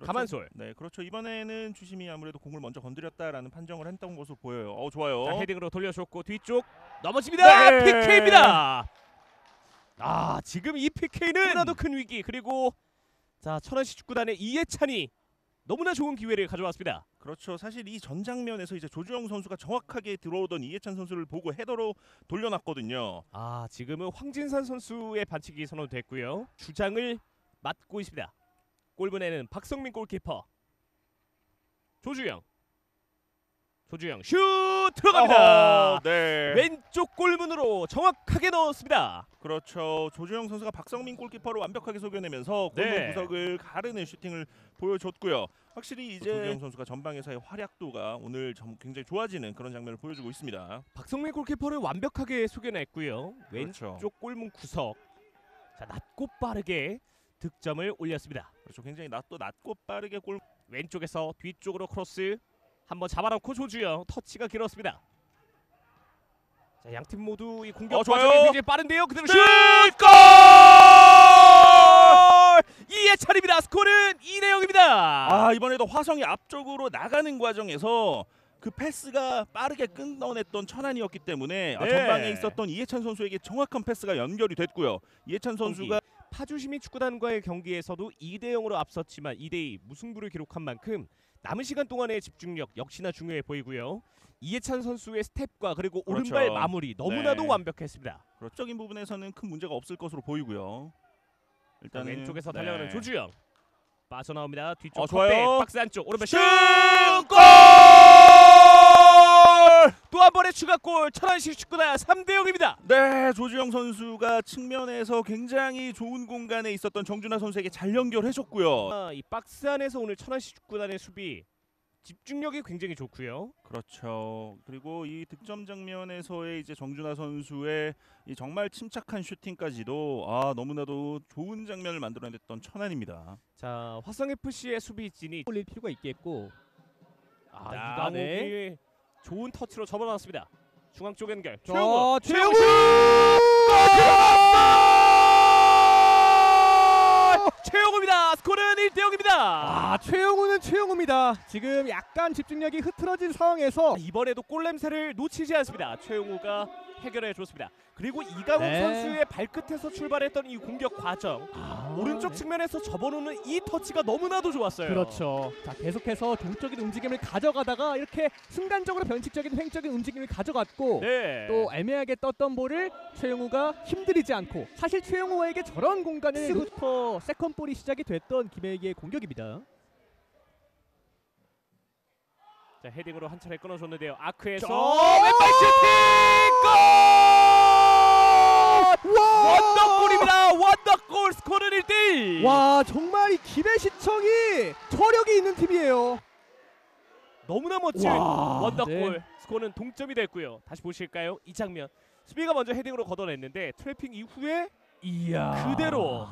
그렇죠. 가만솔. 네, 그렇죠. 이번에는 주심이 아무래도 공을 먼저 건드렸다라는 판정을 했던 것으로 보여요. 어, 좋아요. 자, 헤딩으로 돌려줬고 뒤쪽 넘어집니다. 네. PK입니다. 아 지금 이 PK는 너무나도 큰 위기 그리고 자 천안시 축구단의 이해찬이 너무나 좋은 기회를 가져왔습니다. 그렇죠. 사실 이 전 장면에서 이제 조주영 선수가 정확하게 들어오던 이해찬 선수를 보고 헤더로 돌려놨거든요. 아 지금은 황진산 선수의 반칙이 선언됐고요. 주장을 맡고 있습니다. 골문에는 박성민 골키퍼 조주영 조주영 슛 들어갑니다. 어허, 네. 왼쪽 골문으로 정확하게 넣었습니다. 그렇죠. 조주영 선수가 박성민 골키퍼를 완벽하게 속여내면서 골문 네. 구석을 가르는 슈팅을 보여줬고요. 확실히 이제 조주영 선수가 전방에서의 활약도가 오늘 점- 굉장히 좋아지는 그런 장면을 보여주고 있습니다. 박성민 골키퍼를 완벽하게 속여냈고요. 그렇죠. 왼쪽 골문 구석. 자 낮고 빠르게 득점을 올렸습니다. 그렇죠. 굉장히 낮도 낮고 빠르게 골 왼쪽에서 뒤쪽으로 크로스 한번 잡아놓고 조주영 터치가 길었습니다. 자 양팀 모두 이 공격 어. 과정이 굉장히 빠른데요. 그대로 슛! 골! 이해찬입니다. 스코어는 2대 0입니다. 아 이번에도 화성이 앞쪽으로 나가는 과정에서 그 패스가 빠르게 끊어냈던 천안이었기 때문에 아, 네. 전방에 있었던 이해찬 선수에게 정확한 패스가 연결이 됐고요. 이해찬 선수가 파주시민 축구단과의 경기에서도 2대 0으로 앞섰지만 2대 2 무승부를 기록한 만큼 남은 시간 동안의 집중력 역시나 중요해 보이고요. 이해찬 선수의 스텝과 그리고 그렇죠. 오른발 마무리 너무나도 네. 완벽했습니다. 그적인 부분에서는 큰 문제가 없을 것으로 보이고요. 일단 왼쪽에서 달려가는 네. 조주영 빠져나옵니다. 뒤쪽 어, 좋아요. 박스 안쪽 오른발 슛! 골! 골 천안시 축구단 3대 0입니다. 네, 조주영 선수가 측면에서 굉장히 좋은 공간에 있었던 정준하 선수에게 잘 연결해줬고요. 아, 이 박스 안에서 오늘 천안시 축구단의 수비 집중력이 굉장히 좋고요. 그렇죠. 그리고 이 득점 장면에서의 이제 정준하 선수의 이 정말 침착한 슈팅까지도 아 너무나도 좋은 장면을 만들어냈던 천안입니다. 자 화성 FC의 수비진이 올릴 필요가 있겠고 아, 자, 이강욱이 네. 좋은 터치로 접어놨습니다. 중앙 쪽 연결. 자, 최영우. 최영우! 최영우입니다. 스코어는 1대 0입니다. 아 최영우는 최영우입니다. 지금 약간 집중력이 흐트러진 상황에서 이번에도 골 냄새를 놓치지 않습니다. 최영우가 해결해 줬습니다. 그리고 이강욱 네. 선수의 발끝에서 출발했던 이 공격 과정 아, 오른쪽 네. 측면에서 접어놓는 이 터치가 너무나도 좋았어요. 그렇죠. 자 계속해서 동적인 움직임을 가져가다가 이렇게 순간적으로 변칙적인 횡적인 움직임을 가져갔고 네. 또 애매하게 떴던 볼을 최영우가 힘들이지 않고 사실 최영우에게 저런 공간을 부터 second 볼이 시작이 됐던 김혜기의 공격입니다. 자 헤딩으로 한 차례 끊어줬는데요. 아크에서 자, 왼발 슈팅 골! 와! wonder goal입니다. wonder goal 스코어는 1대1. 와 정말 이 김해시청이 저력이 있는 팀이에요. 너무나 멋진 와, wonder goal 네. 스코어는 동점이 됐고요. 다시 보실까요? 이 장면. 수비가 먼저 헤딩으로 걷어냈는데 트래핑 이후에 이야 그대로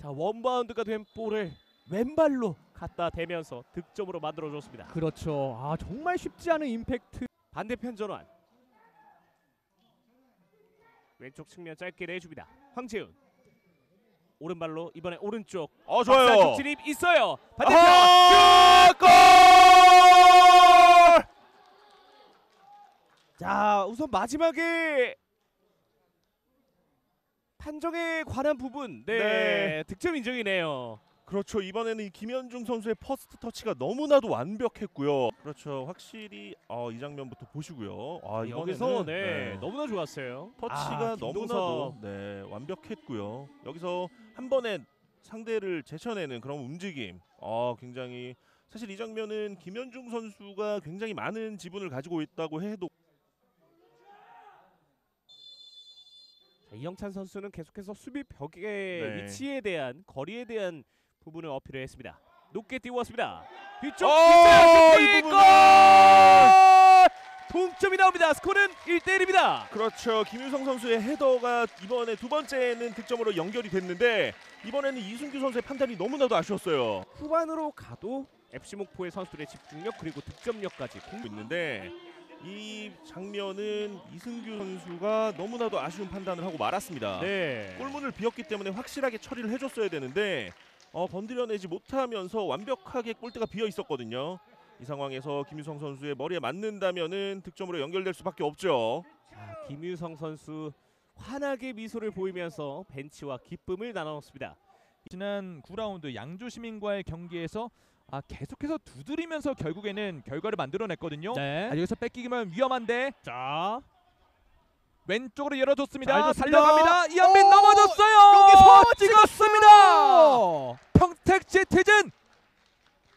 자 원바운드가 된 볼을 왼발로 갖다 대면서 득점으로 만들어줬습니다. 그렇죠. 아 정말 쉽지 않은 임팩트. 반대편 전환. 왼쪽 측면 짧게 내줍니다. 황재훈. 오른발로 이번에 오른쪽. 어 좋아요. 진입 있어요. 반대편. 아, 골! 자 우선 마지막에 판정에 관한 부분 네, 네. 득점 인정이네요. 그렇죠. 이번에는 이 김현중 선수의 first touch가 너무나도 완벽했고요. 그렇죠. 확실히 어, 이 장면부터 보시고요. 아, 이번에는 여기서 네, 너무나 좋았어요. 터치가 아. 너무나도 네, 완벽했고요. 여기서 한 번에 상대를 제쳐내는 그런 움직임. 아, 굉장히 사실 이 장면은 김현중 선수가 굉장히 많은 지분을 가지고 있다고 해도 자, 이영찬 선수는 계속해서 수비 벽의 네. 위치에 대한 거리에 대한 부분을 어필을 했습니다. 높게 띄웠습니다. 뒤쪽 어, 이! 부분은! 동점이 나옵니다. 스코어는 1대1입니다. 그렇죠. 김유성 선수의 헤더가 이번에 두 번째는 득점으로 연결이 됐는데 이번에는 이순규 선수의 판단이 너무나도 아쉬웠어요. 후반으로 가도 FC 목포의 선수들의 집중력 그리고 득점력까지 공 하고 있는데 이 장면은 이승규 선수가 너무나도 아쉬운 판단을 하고 말았습니다. 네. 골문을 비었기 때문에 확실하게 처리를 해줬어야 되는데 어, 건드려내지 못하면서 완벽하게 골대가 비어 있었거든요. 이 상황에서 김유성 선수의 머리에 맞는다면은 득점으로 연결될 수밖에 없죠. 자, 김유성 선수 환하게 미소를 보이면서 벤치와 기쁨을 나눴습니다. 지난 9라운드 양조 시민과의 경기에서 아, 계속해서 두드리면서 결국에는 결과를 만들어냈거든요. 네. 아, 여기서 뺏기기만 위험한데 자, 왼쪽으로 잘 열어줬습니다. 줬습니다. 달려갑니다. 오! 넘어졌어요. 여기서 찍었습니다. 어! 평택 시티즌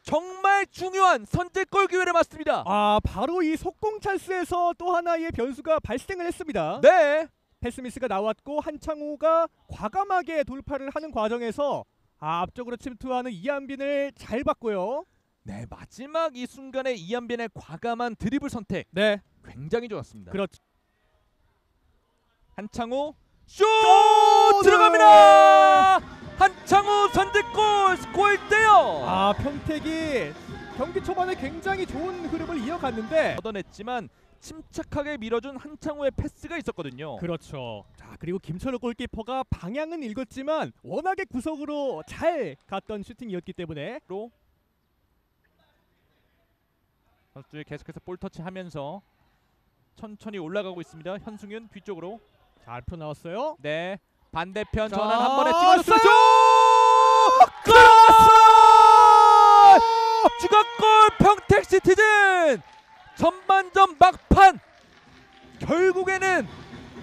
정말 중요한 선제골 기회를 맞습니다. 아, 바로 이 속공 찬스에서 또 하나의 변수가 발생을 했습니다. 네. 패스미스가 나왔고 한창호가 과감하게 돌파를 하는 과정에서 아, 앞쪽으로 침투하는 이한빈을 잘 봤고요. 네, 마지막 이 순간에 이한빈의 과감한 드리블 선택 네, 굉장히 좋았습니다. 그렇죠. 한창호 슛 네. 들어갑니다. 한창호 선제골 1대요. 아, 평택이 경기 초반에 굉장히 좋은 흐름을 이어갔는데 얻어냈지만 침착하게 밀어준 한창호의 패스가 있었거든요. 그렇죠. 자, 그리고 김철호 골키퍼가 방향은 읽었지만 워낙에 구석으로 잘 갔던 슈팅이었기 때문에 로 선수들 계속해서 볼 터치하면서 천천히 올라가고 있습니다. 현승윤 뒤쪽으로 잘 풀어 나왔어요. 네 반대편 자, 전환 한 번에 찍어줬어요. 추가골 평택 시티즌 전반전 막판 결국에는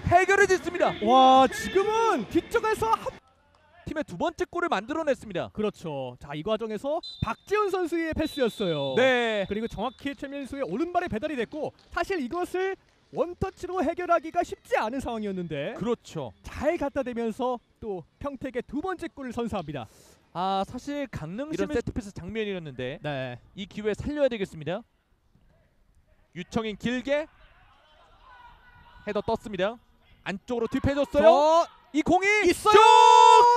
해결이 됐습니다. 와, 지금은 뒤쪽에서 한... 팀의 두 번째 골을 만들어냈습니다. 그렇죠. 자, 이 과정에서 박지훈 선수의 패스였어요. 네. 그리고 정확히 최민수의 오른발에 배달이 됐고 사실 이것을 원터치로 해결하기가 쉽지 않은 상황이었는데 그렇죠. 잘 갖다 대면서 또 평택의 두 번째 골을 선사합니다. 아 사실 강릉 이런 시민 세트피스 장면이었는데 네. 이 기회 살려야 되겠습니다. 유청인 길게 헤더 떴습니다. 안쪽으로 뒷해줬어요. 저이 공이 있어요.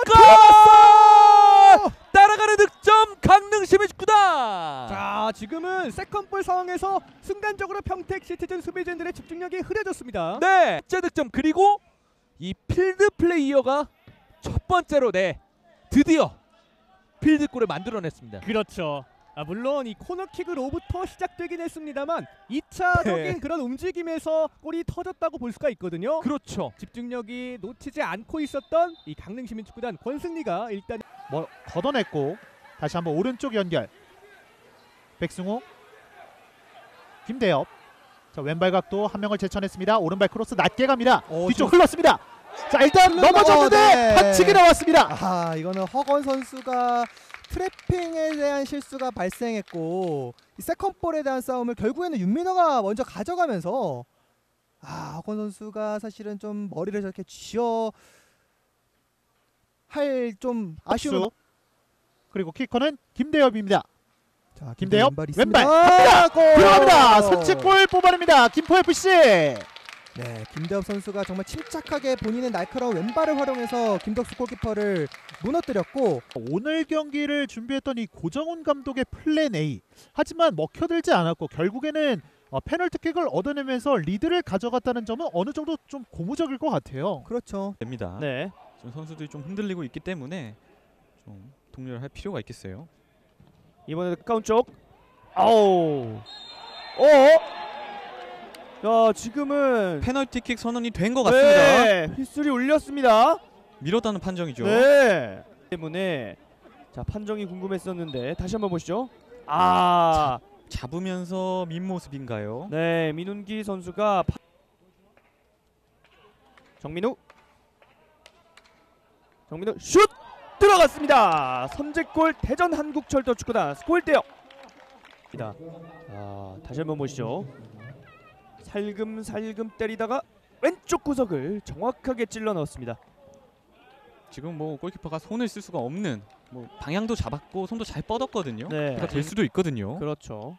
골! 따라가는 득점 강릉 시민 축구다. 자, 지금은 세컨볼 상황에서 순간적으로 평택 시티즌 수비진들의 집중력이 흐려졌습니다. 네, 째 득점 그리고 이 필드 플레이어가 첫 번째로 네 드디어 필드골을 만들어냈습니다. 그렇죠. 아, 물론 이 코너킥으로부터 시작되긴 했습니다만 2차적인 네. 그런 움직임에서 골이 터졌다고 볼 수가 있거든요. 그렇죠. 집중력이 놓치지 않고 있었던 이 강릉 시민축구단 권승리가 일단 뭐 걷어냈고 다시 한번 오른쪽 연결 백승호 김대엽 자 왼발 각도 한 명을 제쳐냈습니다 오른발 크로스 낮게 갑니다 어, 뒤쪽 흘렀습니다 자 일단? 넘어졌는데 어, 네. 반칙이 나왔습니다 아 이거는 허건 선수가 트래핑에 대한 실수가 발생했고 이 second ball에 대한 싸움을 결국에는 윤민호가 먼저 가져가면서 아 허건 선수가 사실은 좀 머리를 저렇게 쥐어 할 좀 아쉬운. 그리고 키커는 김대엽입니다 자 김대엽, 왼발 골! 들어갑니다 선취골 뽑아냅니다 김포FC 네 김대엽 선수가 정말 침착하게 본인의 날카로운 왼발을 활용해서 김덕수 골키퍼를 무너뜨렸고 오늘 경기를 준비했던 이 고정훈 감독의 플랜 A 하지만 먹혀들지 않았고 결국에는 어, 페널티킥을 얻어내면서 리드를 가져갔다는 점은 어느 정도 좀 고무적일 것 같아요 그렇죠 됩니다. 네. 지금 선수들이 좀 흔들리고 있기 때문에 좀 독려를 할 필요가 있겠어요. 이번에도 가까운 쪽. 아우. 어? 야, 지금은 페널티킥 선언이 된 것 같습니다. 네, 휘슬이 울렸습니다. 밀었다는 판정이죠. 네. 때문에 자, 판정이 궁금했었는데 다시 한번 보시죠. 아, 잡으면서 민 모습인가요? 네, 민훈기 선수가 파... 정민우 정민우 슛 들어갔습니다. 선제골 대전 한국철도 축구단 스코어 1대0. 자, 다시 한번 보시죠. 살금살금 때리다가 왼쪽 구석을 정확하게 찔러 넣었습니다. 지금 뭐 골키퍼가 손을 쓸 수가 없는 뭐 방향도 잡았고 손도 잘 뻗었거든요. 네. 그러니까 될 수도 있거든요. 그렇죠.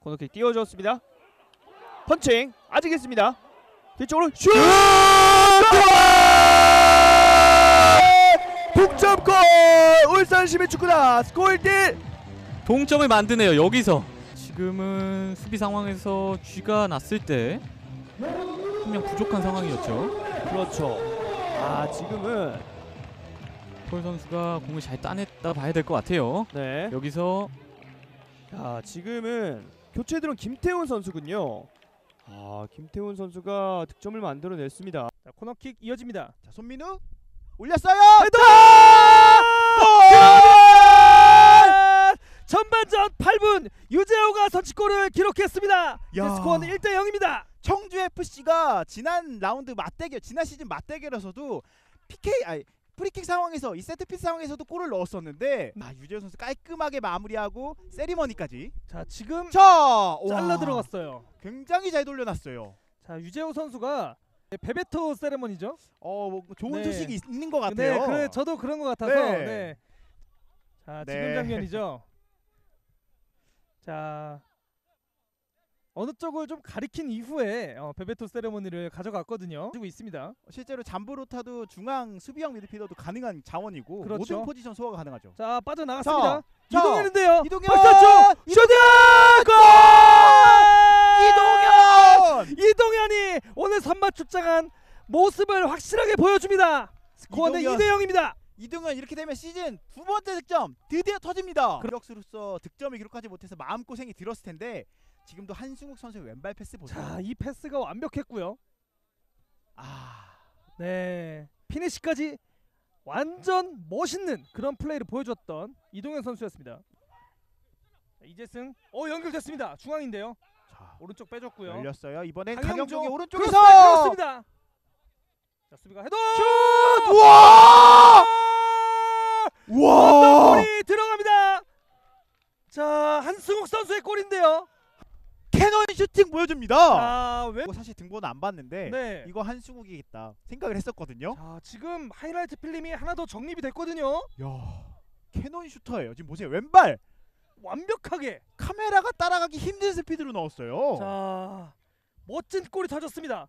코너킥 띄워줬습니다. 펀칭 아직 있습니다. 뒤쪽으로 슛! 동점골! 울산 시민 축구단 스코어 1대1 동점을 만드네요. 여기서 지금은 수비 상황에서 쥐가 났을 때 분명 부족한 상황이었죠. 그렇죠. 아 지금은 폴 선수가 공을 잘 따냈다 봐야 될 것 같아요. 네. 여기서 자 지금은 교체 들은 김태훈 선수군요. 아 김태훈 선수가 득점을 만들어냈습니다. 자, 코너킥 이어집니다. 자, 손민우 올렸어요. 전반전 8분 유재호가 선취골을 기록했습니다. 야. 스코어는 1대 0입니다. 청주 FC가 지난 라운드 맞대결, 지난 시즌 맞대결에서도 PK 아니 프리킥 상황에서 이 세트피스 상황에서도 골을 넣었었는데 아, 유재호 선수 깔끔하게 마무리하고 세리머니까지. 자 지금 자, 잘라 와, 들어갔어요. 굉장히 잘 돌려놨어요. 자 유재호 선수가 베베토 세레머니죠. 어, 뭐 좋은 네. 소식이 있- 있는 것 같아요. 네, 그래 저도 그런 것 같아서. 네. 네. 자 지금 네. 장면이죠. 자 어느 쪽을 좀 가리킨 이후에 어, 베베토 세레머니를 가져갔거든요. 가지고 있습니다. 실제로 잠브로타도 중앙 수비형 미드필더도 가능한 자원이고 그렇죠. 모든 포지션 소화가 가능하죠. 자 빠져나갔습니다. 자, 자, 이동현인데요. 이동현! 바깥쪽 슈팅! 이동현! 이동현이 오늘 선발 출장한 모습을 확실하게 보여줍니다. 스코어는 이동현. 2대 0입니다. 이동현 이렇게 되면 시즌 두 번째 득점 드디어 터집니다. 그력수로서 득점을 기록하지 못해서 마음 고생이 들었을 텐데 지금도 한승욱 선수의 왼발 패스 보세요. 자, 이 패스가 완벽했고요. 아, 네. 피니시까지 완전 멋있는 그런 플레이를 보여줬던 이동현 선수였습니다. 자, 이재승, 어 연결됐습니다. 중앙인데요. 자, 오른쪽 빼줬고요. 열렸어요. 이번엔 강영종, 강영종이 오른쪽에서 그렇습니다. 자, 수비가 헤더. 슛! 우와! 어떤 우와! 골이 들어갑니다. 자, 한승욱 선수의 골인데요. 슈팅 보여줍니다. 자, 왜? 이거 사실 등번호 안 봤는데 네. 이거 한승욱이겠다 생각을 했었거든요. 자, 지금 하이라이트 필름이 하나 더 정립이 됐거든요. 야, cannon shooter예요. 지금 보세요. 왼발 완벽하게. 카메라가 따라가기 힘든 스피드로 넣었어요. 자, 멋진 골이 터졌습니다.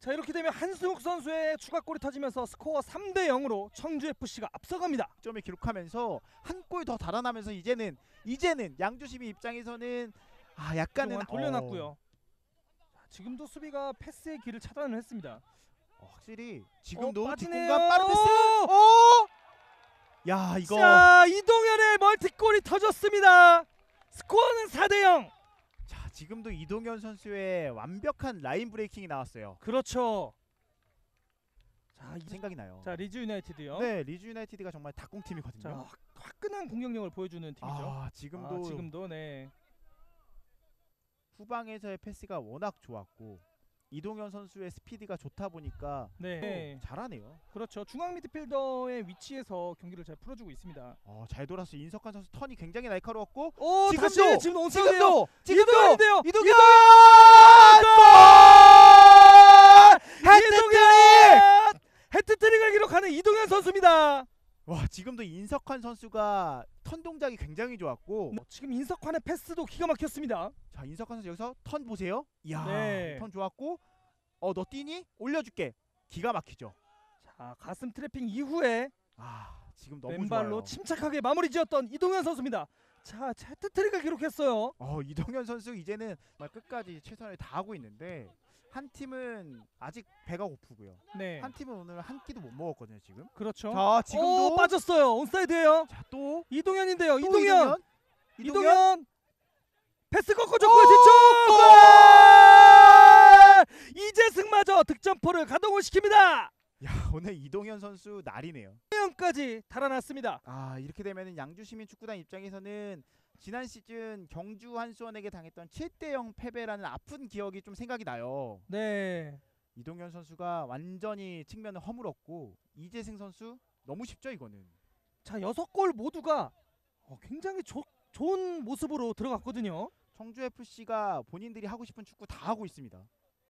자, 이렇게 되면 한승욱 선수의 추가 골이 터지면서 스코어 3대 0으로 청주 FC가 앞서갑니다. 점을 기록하면서 한 골 더 달아나면서 이제는 이제는 양주시민 입장에서는 아 약간은 돌려놨고요. 자, 지금도 수비가 패스의 길을 차단을 했습니다. 어, 확실히 지금도 어. 뒷공간 빠른 패스. 어! 야 이거 자, 이동현의 multi골이 터졌습니다. 스코어는 4대 0. 자 지금도 이동현 선수의 완벽한 line breaking이 나왔어요. 그렇죠. 자, 이, 생각이 나요. 자 리즈 유나이티드요. 네 리즈 유나이티드가 정말 닭공 팀이거든요. 자, 확- 화끈한 공격력을 보여주는 팀이죠. 아 지금도 아, 지금도 네. 후방에서의 패스가 워낙 좋았고 이동현 선수의 스피드가 좋다 보니까 네. 잘하네요. 그렇죠. 중앙 미드필더의 위치에서 경기를 잘 풀어주고 있습니다. 어, 잘 돌아서 인석환 선수 턴이 굉장히 날카로웠고 오, 지금도! 다시 지금. 지금도 지금도 이동현인데요. 이동현 골! 이동현 해트트릭을 기록하는 이동현 선수입니다. 와 지금도 인석환 선수가 턴 동작이 굉장히 좋았고 어, 지금 인석환의 패스도 기가 막혔습니다. 자 인석환 선수 여기서 턴 보세요. 이야 네. 턴 좋았고 어 너 뛰니? 올려줄게. 기가 막히죠. 자, 가슴 트래핑 이후에 아 지금 너무 왼발로 좋아요. 침착하게 마무리 지었던 이동현 선수입니다. 자, 해트트릭을 기록했어요. 어 이동현 선수 이제는 정말 끝까지 최선을 다하고 있는데 한 팀은 아직 배가 고프고요. 네. 한 팀은 오늘 한 끼도 못 먹었거든요 지금. 그렇죠. 자 오, 지금도 빠졌어요. 온사이드예요. 자 또 이동현인데요. 또 이동현. 이동현 이동현 패스 꺾어줬고요 뒤쪽 골! 이재승마저 득점포를 가동을 시킵니다. 야 오늘 이동현 선수 날이네요. 까지 달아났습니다. 아 이렇게 되면은 양주 시민 축구단 입장에서는 지난 시즌 경주 한수원에게 당했던 7대0 패배라는 아픈 기억이 좀 생각이 나요. 네. 이동현 선수가 완전히 측면을 허물었고 이재승 선수 너무 쉽죠 이거는. 자 여섯 골 모두가 어, 굉장히 조, 좋은 모습으로 들어갔거든요. 청주 FC가 본인들이 하고 싶은 축구 다 하고 있습니다.